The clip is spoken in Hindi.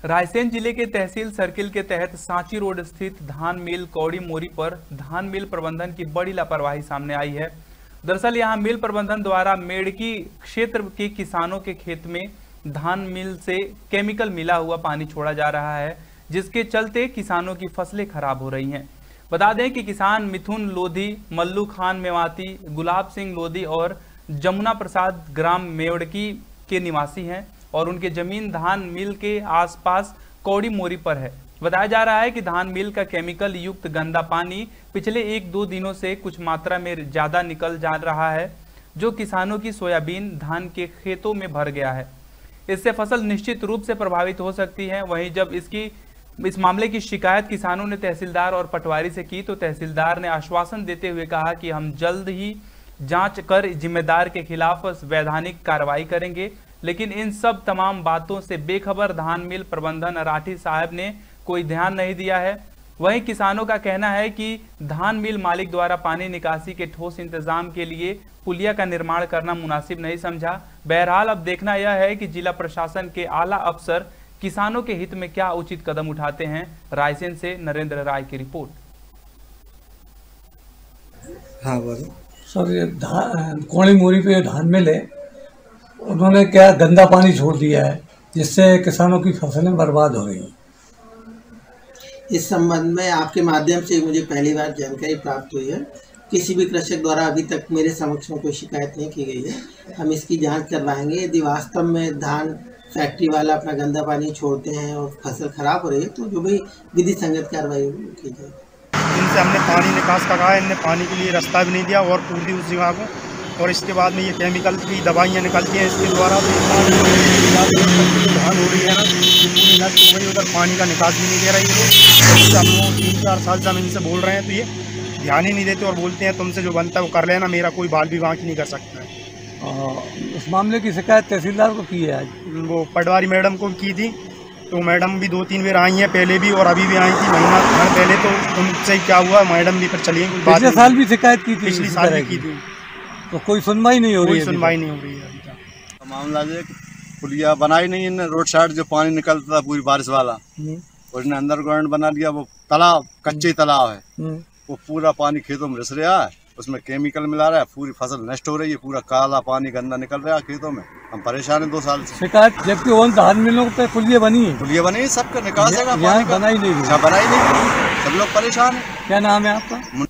रायसेन ज़िले के तहसील सर्किल के तहत सांची रोड स्थित धान मिल कौड़ी मोरी पर धान मिल प्रबंधन की बड़ी लापरवाही सामने आई है। दरअसल यहाँ मिल प्रबंधन द्वारा मेड़की क्षेत्र के किसानों के खेत में धान मिल से केमिकल मिला हुआ पानी छोड़ा जा रहा है, जिसके चलते किसानों की फ़सलें खराब हो रही हैं। बता दें कि किसान मिथुन लोधी, मल्लू खान मेवाती, गुलाब सिंह लोधी और जमुना प्रसाद ग्राम मेवड़की के निवासी हैं। और उनके ज़मीन धान, मिल के आसपास कौड़ी मोरी पर है। बताया जा रहा है कि धान, मिल का केमिकल युक्त गंदा पानी पिछले एक दो दिनों से कुछ मात्रा में ज़्यादा निकल जा रहा है, जो किसानों की सोयाबीन धान के खेतों में भर गया है। इससे फ़सल निश्चित रूप से प्रभावित हो सकती है। वहीं जब इसकी, इस मामले की शिकायत किसानों ने तहसीलदार और पटवारी से की तो तहसीलदार ने आश्वासन देते हुए कहा कि हम जल्द ही जाँच कर जिम्मेदार के खिलाफ वैधानिक कार्रवाई करेंगे। लेकिन इन सब तमाम बातों से बेखबर धान मिल प्रबंधन राठी साहब ने कोई ध्यान नहीं दिया है। वहीं किसानों का कहना है कि धान मिल मालिक द्वारा पानी निकासी के ठोस इंतज़ाम के लिए पुलिया का निर्माण करना मुनासिब नहीं समझा। बहरहाल अब देखना यह है कि जिला प्रशासन के आला अफसर किसानों के हित में क्या उचित कदम उठाते हैं। रायसेन से नरेंद्र राय की रिपोर्ट। हाँ सर ये धान कोणी मोरी पे धान मिले उन्होंने क्या गंदा पानी छोड़ दिया है जिससे किसानों की फ़सलें बर्बाद हो रही हैं? इस संबंध में आपके माध्यम से मुझे पहली बार जानकारी प्राप्त हुई है। किसी भी कृषक द्वारा अभी तक मेरे समक्ष में कोई शिकायत नहीं की गई है। हम इसकी जाँच करवाएँगे यदि वास्तव में धान फैक्ट्री वाला अपना गंदा पानी छोड़ते हैं और फ़सल खराब हो रही है तो जो भी विधि संगत कार्रवाई की जाएगी। इनसे हमने पानी निकास का कहा इनने पानी के लिए रास्ता भी नहीं दिया और पूरी उस जगह को और इसके बाद में ये केमिकल की दवाइयाँ निकलती हैं इसके द्वारा तो धान हो रही है ना। ये पूरी नष्ट हो गई उधर पानी का निकास भी नहीं दे रही है। हम लोग तीन चार साल से हम इनसे बोल रहे हैं तो ये ध्यान ही नहीं देते और बोलते हैं तुमसे जो बनता है वो कर लेना मेरा कोई बाल भी बाकी नहीं कर सकता है। इस मामले की शिकायत तहसीलदार को की है आज? वो पटवारी मैडम को की थी तो मैडम भी दो तीन बार आई हैं पहले भी और अभी भी आई थी महीना भर पहले तो उनसे क्या हुआ मैडम भी फिर चली गई। पिछले साल भी शिकायत की थी पिछली साल भी की। थी। तो कोई सुनवाई नहीं हो रही है सुनवाई नहीं हो रही है अभी तक। मामला जो पुलिया बनाई नहीं इनने रोड साइड जो पानी निकलता था पूरी बारिश वाला हम्म, उसने अंडरग्राउंड बना लिया वो तालाब कच्चे तालाब है। हम्म। वो पूरा पानी खेतों में रिस रहा है उसमें केमिकल मिला रहा है पूरी फ़सल नष्ट हो रही है पूरा काला पानी गंदा निकल रहा है खेतों में। हम परेशान हैं दो साल से। शिकायत जबकि उन धान मिलों पे पुलिया बनी है। पुलिया बनी है, सबका निकास है बनाई नहीं बनाई नहीं सब लोग परेशान है। क्या नाम है आपका?